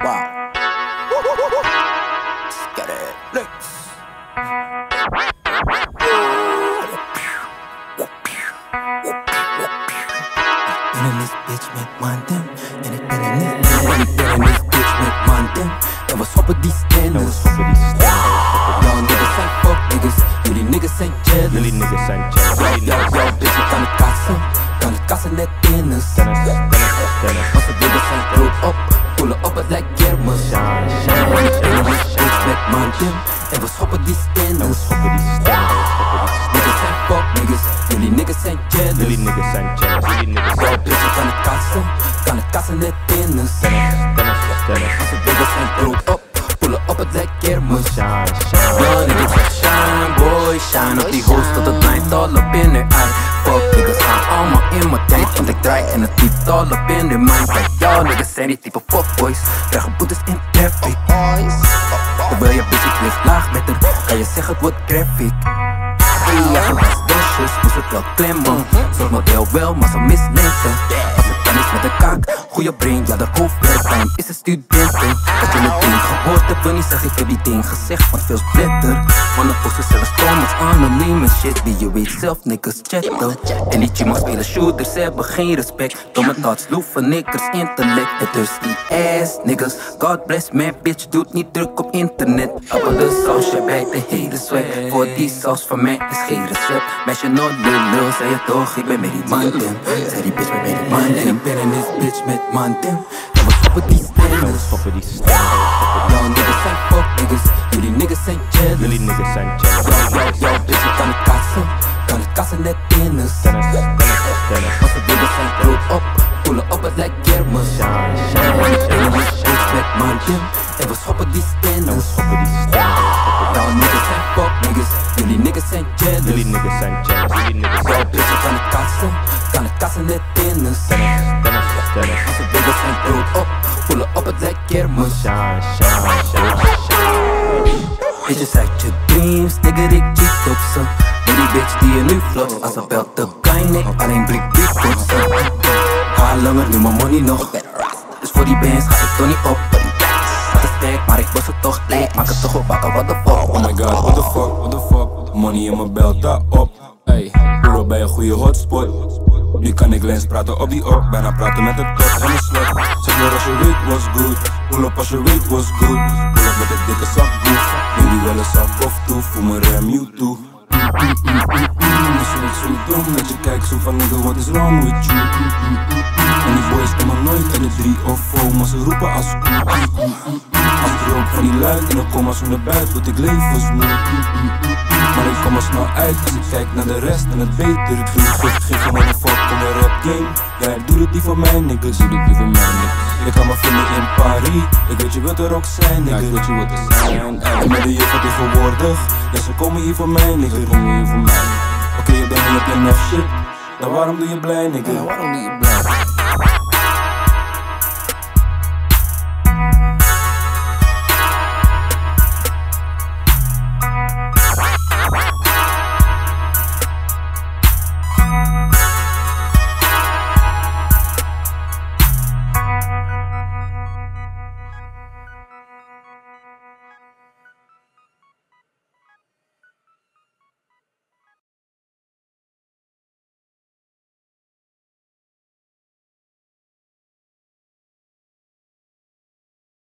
Wow. Get it. Let's. Ben in this bitch met maanden En ik ben in dit En ik ben in this bitch met maanden En we schoppen die standers Y'all niggas zijn fuck niggas. Jullie niggas zijn jealous. Jullie niggas zijn jealous. Yo, Jullie yo, niggas yo, zijn bitch, ik kan het kassen Kan het kassen net tennis Kan het tennis tennis, tennis. Als de niggas zijn rood op Pullen op, het lijkt kermis Shine, shine. Shine boy, shine op die host tot het lijnt all up in her eye Fuck niggas gaan allemaal in mijn tijd, want ik draai en het typt all up in her mind Kijk, y'all niggas zijn die type fuckboys, krijgen boetes in traffic. Terwijl je ik ligt laag met haar, kan je zeggen het wordt graphic? Hey, ja, glas dosjes, moest het wel klemmen. Zorg model wel, maar ze mislezen Als het dan is met de kaak, goeie brain, ja hoofdwerk dan. Is een studenten Dat je het ding gehoord hebt, wil niet zeggen ik heb die ding gezegd, want veel splitter Wanna posten zelfs comments, anoniem en shit. Die je weet zelf, niggas chatten. En die chimos spelen shooters, hebben geen respect. Domme thoughts, loeven, niggers, intellect. Het dus die ass, niggas. God bless man, bitch, doet niet druk op internet. Appel de saus, jij bijt de hele swag. Voor die saus van mij is geen recept. Meisje nooit lul, zei je toch, ik ben met die man Zei die bitch, ben met die man ik ben in this bitch met man Tim En we stoppen die standers Schoppen die standers, schoppen die Y'all niggas zijn fuck niggas. Jullie niggas zijn jealous. Jullie niggas zijn jealous. Yo, yo, yo, bitch, ik kan het kassen Kan het kassen net tennis Tennis, tennis, tennis. Als de niggas zijn rood op Pullen op, het lijkt kermis Shine, shine, En ik ben in this shine. bitch met man Tim En we schoppen die standers Schoppen die standers, schoppen Jullie niggas zijn jealous. Jullie niggas zijn jealous. Jullie niggas zijn bitch, ik kan het kassen. Kan het kassen net tennis tennis, tennis, tennis. Als de niggas zijn rood op Pullen op, het lijkt kermis Shine, shine, shine, shine. Bitches uit je dreams, nigga ik cheat op ze. Die bitch die je nu vlot Als ze belt de guy, nee, alleen blik blik op ze. Haar langer, nu mijn money nog. Dus voor die bands ga ik toch niet op maar ik was het toch leeg Maak het toch op bakken, what the fuck? Oh my god, what the fuck, what the fuck? Money in mijn belt, op. Hey, bro bij een goede hotspot? Nu kan ik lens praten op die op. Bijna praten met de top en de slot. Zeg maar als je weet was good. Pull up als je weet was good. Pull up met een dikke zak boef Baby wel een zak of toe Voel me rem mm. Misschien zo dom dat je kijkt zo van nigga what is wrong with you. En die boys komen nooit in de 3 of 4 Maar ze roepen als koe van die luid en dan kom als zonder buit Word ik mm, mm, mm. Maar ik kom er snel uit als ik kijk naar de rest en het beter Ik doe het gewoon een fuck in de rap game. Ja, ik doe het niet voor mij niggas, doe het niet voor mij Je kan me vinden in Paris, ik weet je wat er ook zijn niggas Ik weet je wat er zijn, en met de jeugd tegenwoordig Ja, ze komen hier voor mij niggas, komen hier voor mij. Oké, je bent niet op je nef shit, dan waarom doe je blij nigga? waarom doe je blij?